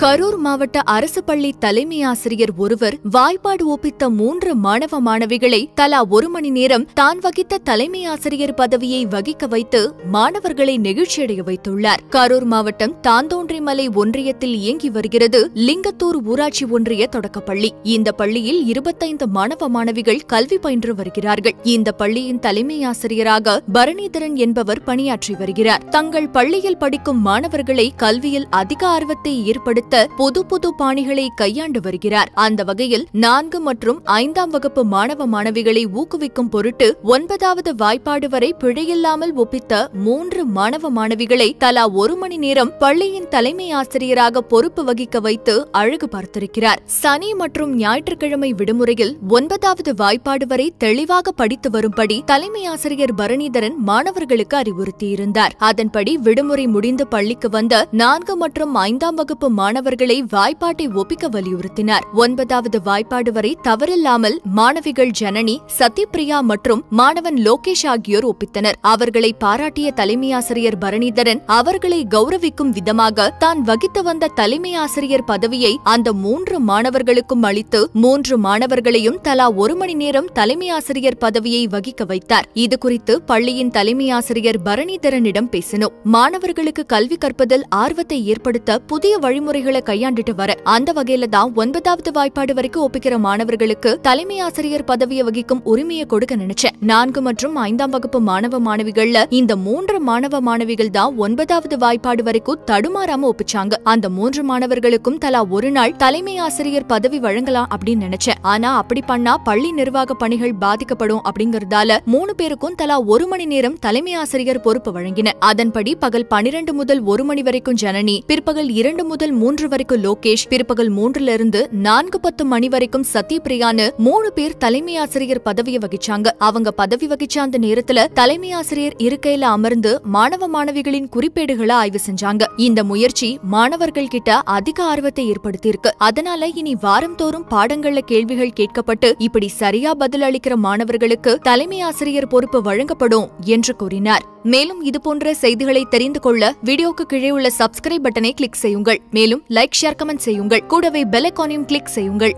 கரூர் மாவட்ட அரசு பள்ளி தலைமை ஆசிரியர் ஒருவர் வாய்ப்பாடு ஒப்பித்த மூன்று மாணவ மாணவிகளை தலா ஒரு மணி நேரம் தான் வகித்த தலைமை ஆசிரியர் பதவியை வகிக்க வைத்து மாணவர்களை நெகிழ்ச்சியடைய வைத்துள்ளார். கரூர் மாவட்டம் தாந்தோன்றிமலை ஒன்றியத்தில் இயங்கி வருகிறது லிங்கத்தூர் ஊராட்சி ஒன்றிய தொடக்கப்பள்ளி. இந்த பள்ளியில் இருபத்தைந்து மாணவ மாணவிகள் கல்வி பயின்று வருகிறார்கள். இந்த பள்ளியின் தலைமை ஆசிரியராக பரணிதரன் என்பவர் பணியாற்றி வருகிறார். தங்கள் பள்ளியில் படிக்கும் மாணவர்களை கல்வியில் அதிக ஆர்வத்தை ஏற்படுத்த புது புது பாணிகளை கையாண்டு வருகிறார். அந்த வகையில் நான்கு மற்றும் ஐந்தாம் வகுப்பு மாணவ மாணவிகளை ஊக்குவிக்கும் பொருட்டு ஒன்பதாவது வாய்ப்பாடு வரை பிழையில்லாமல் ஒப்பித்த மூன்று மாணவ மாணவிகளை தலா ஒரு மணி நேரம் பள்ளியின் தலைமை ஆசிரியராக பொறுப்பு வகிக்க வைத்து அழகு பார்த்திருக்கிறார். சனி மற்றும் ஞாயிற்றுக்கிழமை விடுமுறையில் ஒன்பதாவது வாய்ப்பாடு வரை தெளிவாக படித்து வரும்படி தலைமை ஆசிரியர் பரணிதரன் மாணவர்களுக்கு அறிவுறுத்தியிருந்தார். அதன்படி விடுமுறை முடிந்து பள்ளிக்கு வந்த நான்கு மற்றும் ஐந்தாம் வகுப்பு மாணவர்களை வாய்ப்பாட்டை ஒப்பிக்க வலியுறுத்தினார். ஒன்பதாவது வாய்ப்பாடு வரை தவறில்லாமல் மாணவிகள் ஜனனி சத்யபிரியா மற்றும் மாணவன் லோகேஷ் ஆகியோர் ஒப்பித்தனர். அவர்களை பாராட்டிய தலைமை ஆசிரியர் பரணிதரன் அவர்களை கௌரவிக்கும் விதமாக தான் வகித்து வந்த தலைமை ஆசிரியர் பதவியை அந்த மூன்று மாணவர்களுக்கும் அளித்து மூன்று மாணவர்களையும் தலா ஒரு மணி நேரம் தலைமை ஆசிரியர் பதவியை வகிக்க வைத்தார். இதுகுறித்து பள்ளியின் தலைமை ஆசிரியர் பரணிதரனிடம் பேசினோம். மாணவர்களுக்கு கல்வி கற்பதில் ஆர்வத்தை ஏற்படுத்த புதிய வழிமுறைகள் கையாண்டுட்டு வர. அந்த வகையில தான் ஒன்பதாவது வாய்ப்பாடு வரைக்கும் ஒப்பிக்கிற மாணவர்களுக்கு தலைமை ஆசிரியர் பதவியை வகிக்கும் உரிமையை கொடுக்க நினைச்சேன். நான்கு மற்றும் ஐந்தாம் வகுப்பு மாணவ மாணவிகள்ல இந்த மூன்று மாணவ மாணவிகள் தான் ஒன்பதாவது வாய்ப்பாடு வரைக்கும் தடுமாறாம ஒப்பிச்சாங்க. அந்த மூன்று மாணவர்களுக்கும் தலா ஒரு நாள் தலைமை ஆசிரியர் பதவி வழங்கலாம் அப்படின்னு நினைச்சேன். ஆனா அப்படி பண்ணா பள்ளி நிர்வாக பணிகள் பாதிக்கப்படும் அப்படிங்கறதால மூணு பேருக்கும் தலா ஒரு மணி நேரம் தலைமை ஆசிரியர் பொறுப்பு வழங்கின அதன்படி பகல் பனிரெண்டு முதல் ஒரு மணி வரைக்கும் ஜனனி பிற்பகல் இரண்டு முதல் மூன்று வரைக்கும் லோகேஷ் பிற்பகல் மூன்றுல இருந்து நான்கு பத்து மணி வரைக்கும் சத்யபிரியான்னு மூணு பேர் தலைமை ஆசிரியர் பதவியை வகிச்சாங்க. அவங்க பதவி வகிச்ச அந்த நேரத்துல தலைமை ஆசிரியர் இருக்கையில அமர்ந்து மாணவ மாணவிகளின் குறிப்பேடுகளை ஆய்வு செஞ்சாங்க. இந்த முயற்சி மாணவர்கள் கிட்ட அதிக ஆர்வத்தை ஏற்படுத்தியிருக்கு. அதனால இனி வாரந்தோறும் பாடங்கள்ல கேள்விகள் கேட்கப்பட்டு இப்படி சரியா பதில் அளிக்கிற மாணவர்களுக்கு தலைமை ஆசிரியர் பொறுப்பு வழங்கப்படும் என்று கூறினார். மேலும் இதுபோன்ற செய்திகளை தெரிந்து கொள்ள வீடியோக்கு கீழே உள்ள சப்ஸ்கிரைப் பட்டனை கிளிக் செய்யுங்கள். மேலும் லைக் ஷேர் கமெண்ட் செய்யுங்கள். கூடவே பெல் ஐகானையும் கிளிக் செய்யுங்கள்.